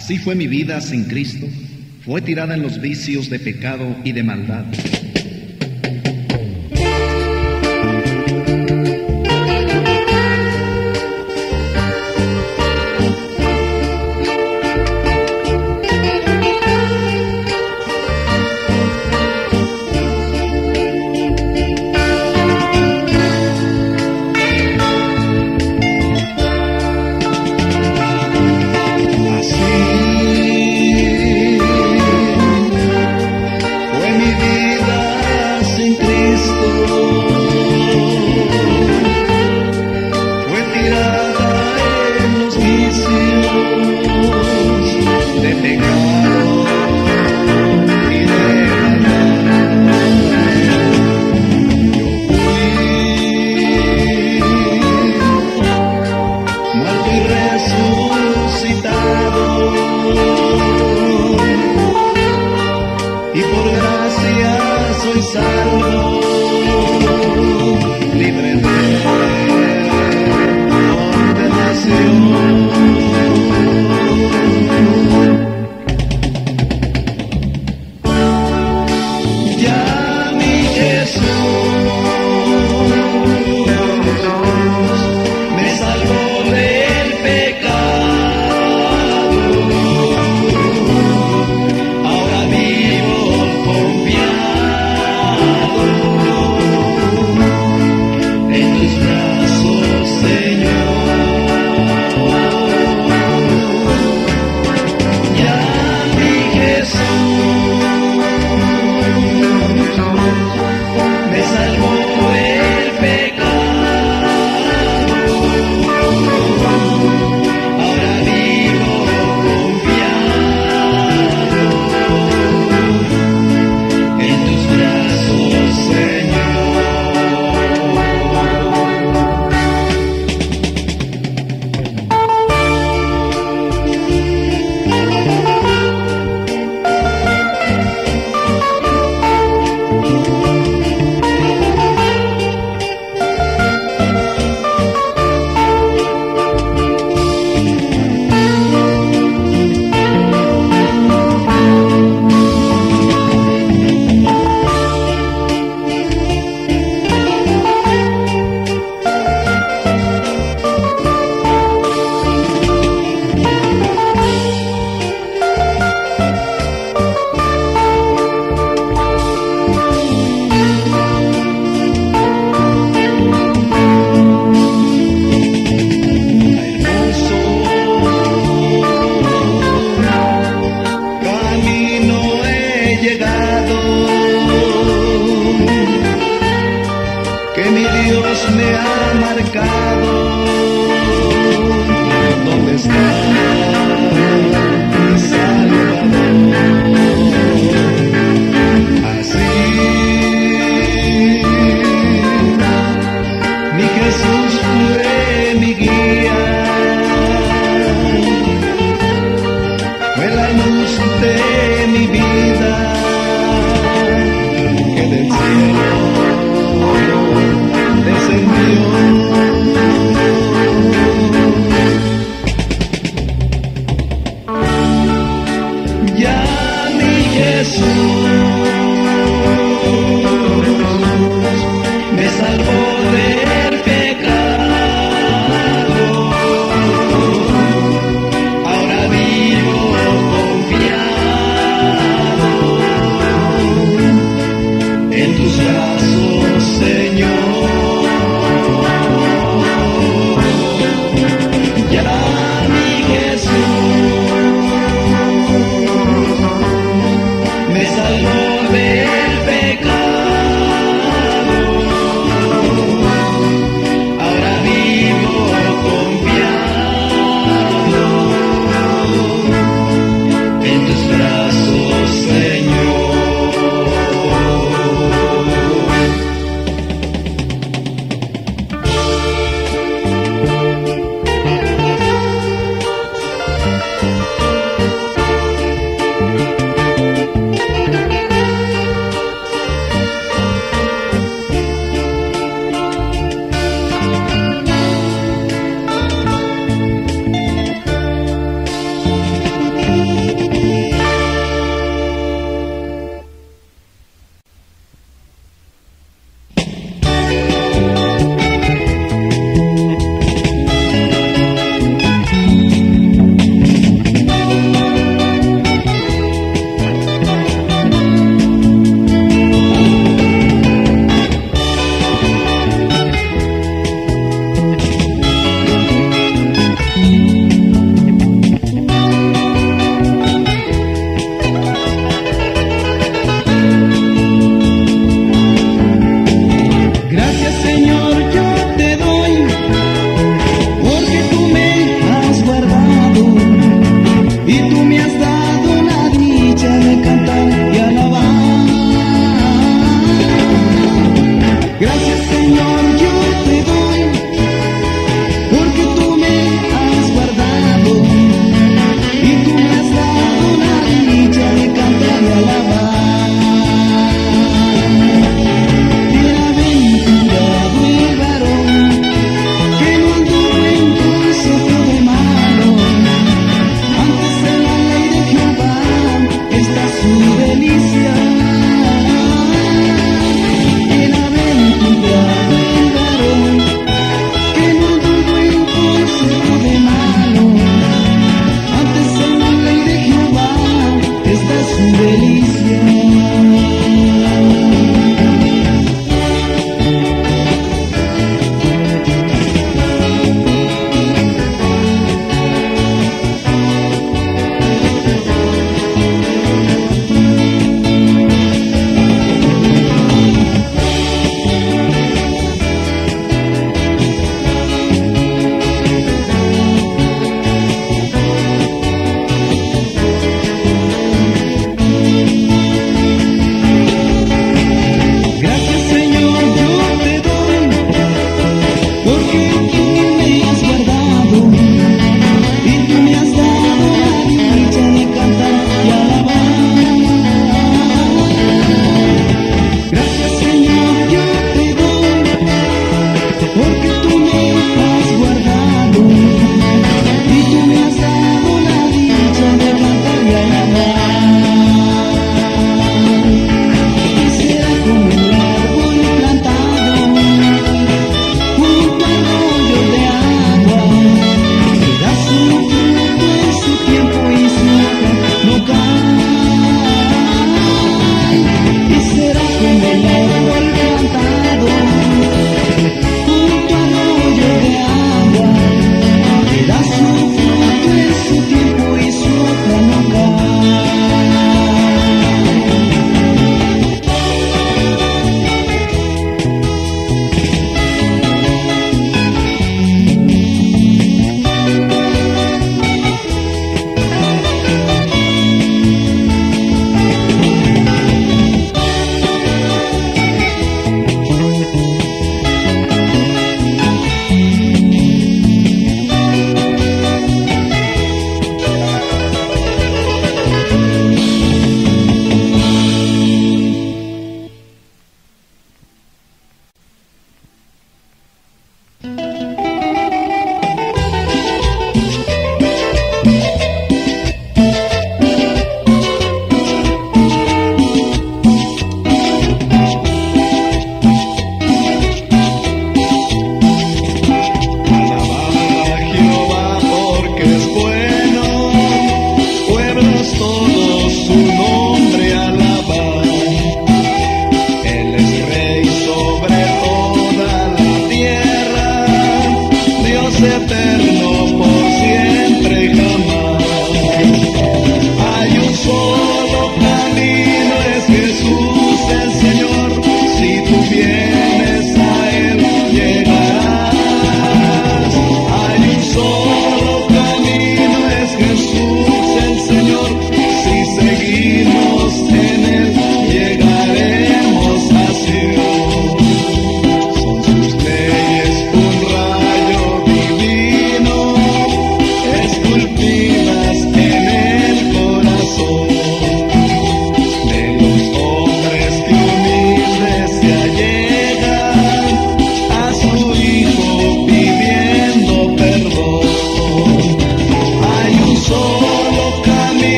Así fue mi vida sin Cristo, fue tirada en los vicios de pecado y de maldad.